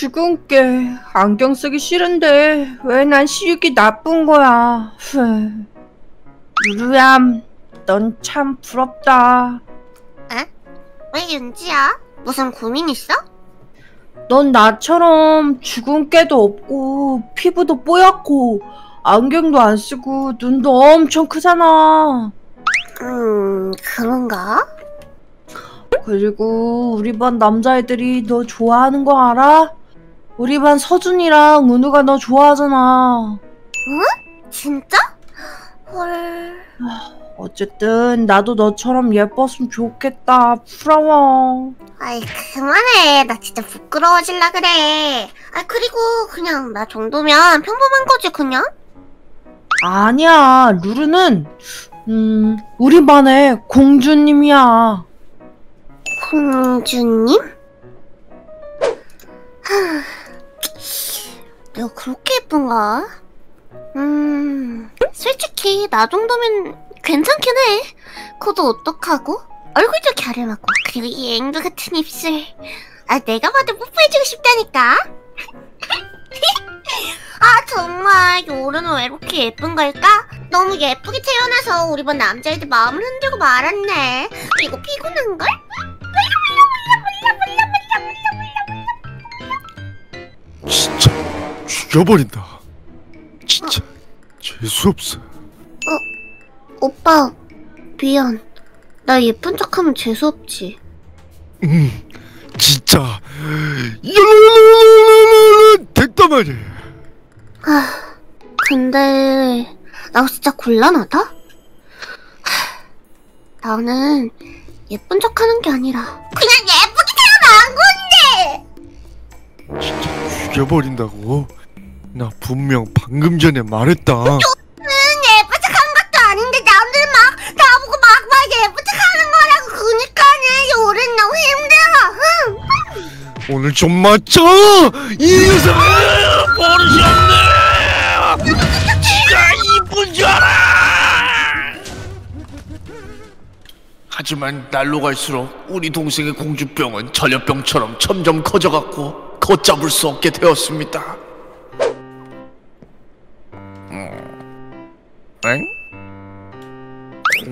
죽은 게 안경 쓰기 싫은데 왜 난 시육이 나쁜 거야. 루루얌, 넌 참 부럽다. 왜 윤지야? 무슨 고민 있어? 넌 나처럼 죽은 깨도 없고 피부도 뽀얗고 안경도 안 쓰고 눈도 엄청 크잖아. 음, 그런가? 그리고 우리 반 남자애들이 너 좋아하는 거 알아? 우리 반 서준이랑 은우가 너 좋아하잖아. 진짜? 헐. 어쨌든 나도 너처럼 예뻤으면 좋겠다. 부러워. 아이, 그만해. 나 진짜 부끄러워질라 그래. 아, 그리고 그냥 나 정도면 평범한 거지, 그냥? 아니야. 루루는 음 우리 반의 공주님이야. 공주님? 하... 내가 그렇게 예쁜가? 음... 솔직히 나 정도면 괜찮긴 해. 코도 오똑하고 얼굴도 갸름하고 그리고 이 앵두 같은 입술 아 내가 봐도 뽀뽀해주고 싶다니까 아 정말 요르는 왜 이렇게 예쁜 걸까? 너무 예쁘게 태어나서 우리 반 남자애들 마음을 흔들고 말았네 이거 피곤한걸? 죽여버린다. 진짜 재수없어. 오빠 미안 나 예쁜 척하면 재수없지 음, 진짜 됐단 말이야. 아 근데 나 진짜 곤란하다? 하, 나는 예쁜 척하는 게 아니라 그냥 예쁘게 태어난 건데 진짜 죽여버린다고. 나 분명 방금 전에 말했다. 응 예쁜 척한 것도 아닌데 남들 막 나보고 막 막 예쁜 척하는 거라고 그니까는 요즘 너무 힘들어 응. 오늘 좀 맞자. 이 녀석 버릇이 없네. 지가 이쁜 줄 알아. 하지만 날로 갈수록 우리 동생의 공주병은 전염병처럼 점점 커져갔고 걷잡을 수 없게 되었습니다.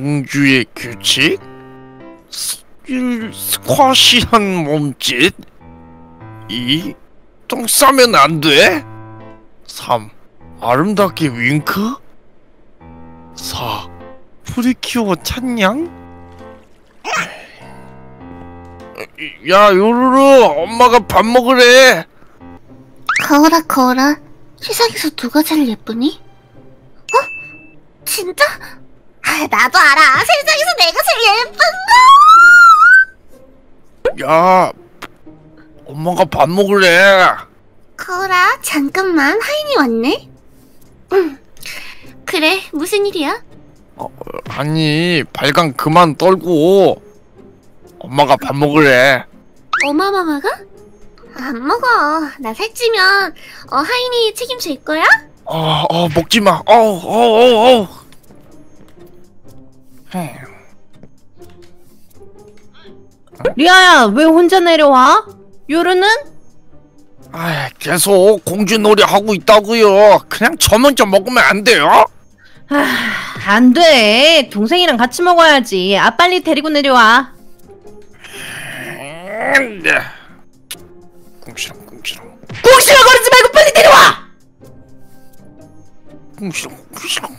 공주의 규칙? 스, 일, 섹시한 몸짓? 2. 똥 싸면 안 돼? 3. 아름답게 윙크? 4. 프리큐어 찬양? 야 요루루 엄마가 밥 먹으래 거울아 거울아 세상에서 누가 제일 예쁘니? 어? 진짜? 아 나도 알아. 세상에서 내가 제일 예쁜 거! 야 엄마가 밥 먹으래? 거울아 잠깐만. 하인이 왔네. 응. 그래 무슨 일이야? 어, 아니 발광 그만 떨고 엄마가 밥 먹으래? 어마마마가? 안 먹어. 나 살찌면 어 하인이 책임질 거야? 어, 어 먹지 마. 어우 어우 어 우 리아야, 왜 혼자 내려와? 요루는? 아 계속 공주 놀이 하고 있다고요 그냥 저 먼저 먹으면 안 돼요? 안 돼. 동생이랑 같이 먹어야지. 아, 빨리 데리고 내려와. 음, 네. 궁시렁 궁시렁 꽁시렁 거리지 말고 빨리 내려와! 궁시렁 궁시렁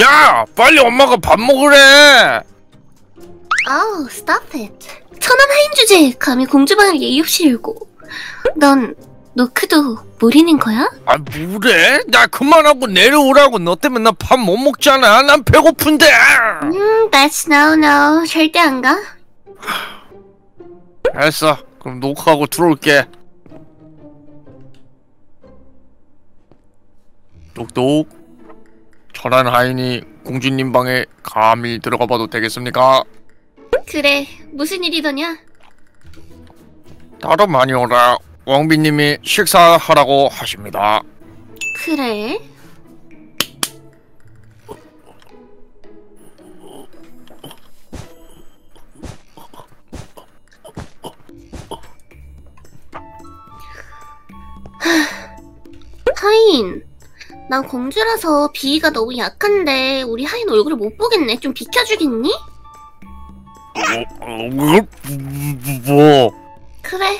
야 빨리 엄마가 밥 먹으래. 아우 stop it. 천한 하인 주제에 감히 공주방을 예의 없이 열고. 넌 노크도 모르는 거야? 아 뭐래? 나 그만하고 내려오라고. 너 때문에 나 밥 못 먹잖아. 난 배고픈데. 음 that's no no. 절대 안 가. 알았어. 그럼 녹화하고 들어올게. 똑똑 천한 하인이 공주님 방에 감히 들어가 봐도 되겠습니까? 그래, 무슨 일이더냐? 다름 아니오라 왕비님이 식사하라고 하십니다. 그래? 하인, 난 공주라서 비위가 너무 약한데 우리 하인 얼굴을 못 보겠네. 좀 비켜주겠니? 뭐? 그래.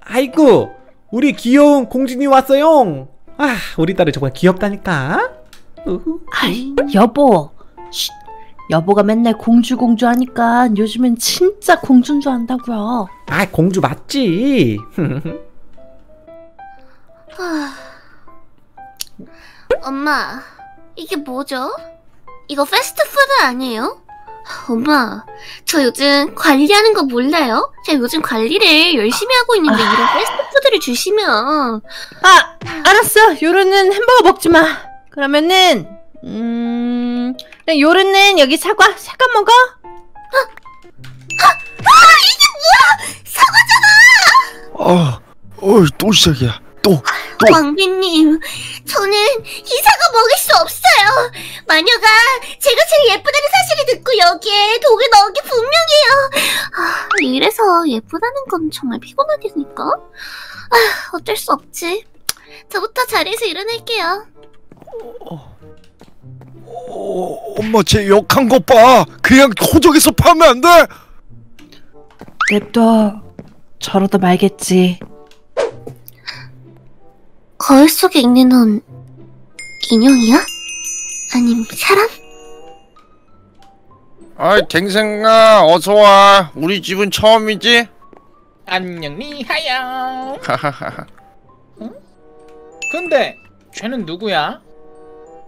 아이고 우리 귀여운 공주님 왔어요 아 우리 딸이 정말 귀엽다니까. 아이, 여보. 쉿. 여보가 맨날 공주 공주 하니까 요즘엔 진짜 공주인 줄 안다고요. 아 공주 맞지 하... 엄마, 이게 뭐죠? 이거 패스트푸드 아니에요? 엄마, 저 요즘 관리하는 거 몰라요? 제가 요즘 관리를 열심히 하고 있는데 이런 패스트푸드를 주시면 아, 알았어. 요르는 햄버거 먹지 마. 그러면은 음, 그냥 요르는 여기 사과, 사과 먹어. 아, 어이 또 시작이야. 또, 또. 왕비님, 저는 이사가 먹을 수 없어요. 마녀가 제가 제일 예쁘다는 사실을 듣고 여기에 독을 넣은 게 분명해요. 아, 이래서 예쁘다는 건 정말 피곤하다니까. 아, 어쩔 수 없지. 저부터 자리에서 일어날게요. 어, 엄마 제 역한 것 봐. 그냥 호적에서 파면 안 돼? 냅둬. 저러다 말겠지. 거울 속에 있는 넌 인형이야? 아님 사람? 아이 댕생아 어서 와. 우리 집은 처음이지? 안녕 니하야 하하하. 근데 쟤는 누구야?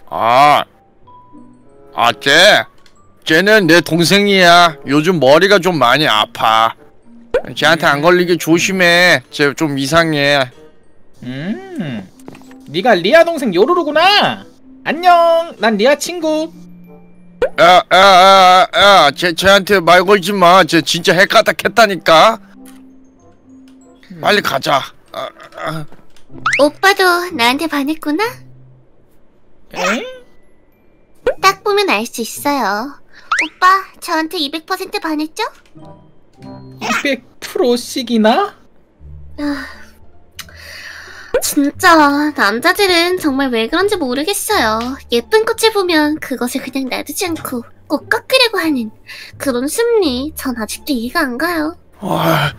아, 아 쟤, 쟤는 내 동생이야. 요즘 머리가 좀 많이 아파. 쟤한테 안 걸리게 조심해. 쟤 좀 이상해. 음 네가 리아 동생 요루루구나 안녕 난 리아 친구 야, 야, 야, 야, 쟤, 쟤한테 말 걸지 마. 쟤 진짜 핵가닥 했다니까. 빨리 가자. 아, 아. 오빠도 나한테 반했구나? 에? 딱 보면 알 수 있어요. 오빠, 저한테 200% 반했죠? 200%씩이나? 진짜 남자들은 정말 왜 그런지 모르겠어요. 예쁜 꽃을 보면 그것을 그냥 놔두지 않고 꼭 깎으려고 하는 그런 심리 전 아직도 이해가 안 가요. 아,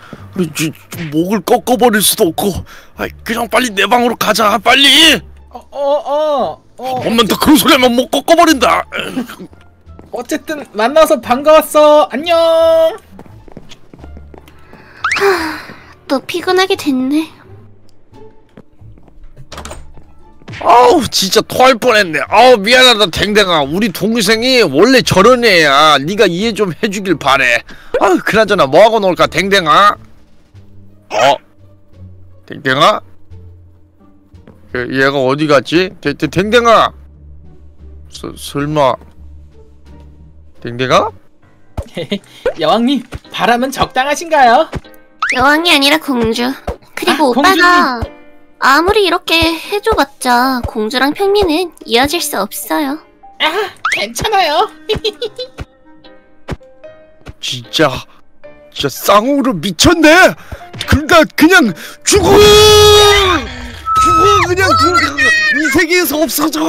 지, 목을 꺾어버릴 수도 없고. 아, 그냥 빨리 내 방으로 가자. 빨리. 어 어어 어, 엄만 더 그런 소리 하면 목 꺾어버린다. 어쨌든 만나서 반가웠어 안녕 또 피곤하게 됐네. 아우 진짜 토할 뻔했네. 아우 미안하다 댕댕아. 우리 동생이 원래 저런 애야. 네가 이해 좀 해주길 바래. 아 그나저나 뭐하고 놀까 댕댕아? 어? 댕댕아? 얘, 얘가 어디 갔지? 댕, 댕, 댕댕아? 서, 설마 댕댕아? 여왕님 바람은 적당하신가요? 여왕이 아니라 공주. 그리고 아, 오빠가 아무리 이렇게 해줘봤자 공주랑 평민은 이어질 수 없어요. 아 괜찮아요 진짜 진짜 쌍으로 미쳤네. 그러니까 그냥 죽어. 죽어 그냥 죽어. 이 세계에서 없어져.